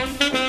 Mm-hmm.